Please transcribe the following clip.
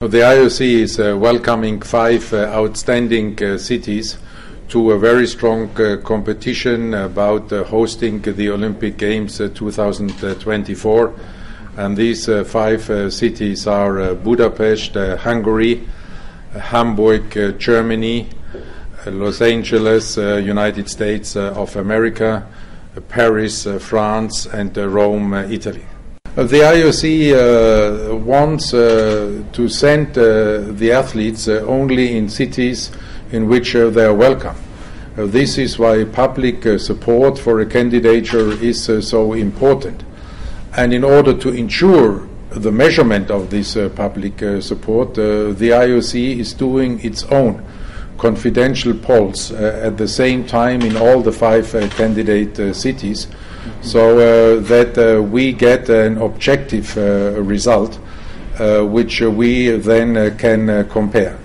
The IOC is uh, welcoming five uh, outstanding uh, cities to a very strong uh, competition about uh, hosting the Olympic Games uh, 2024. And these uh, five uh, cities are uh, Budapest, Hungary, Hamburg, Germany, Los Angeles, United States of America, Paris, France, and Rome, Italy. The IOC uh, wants uh, to send uh, the athletes uh, only in cities in which uh, they are welcome. Uh, this is why public support for a candidature is so important. And in order to ensure the measurement of this public support, the IOC is doing its own confidential polls uh, at the same time in all the five uh, candidate uh, cities mm-hmm. so uh, that uh, we get an objective uh, result which we then can compare.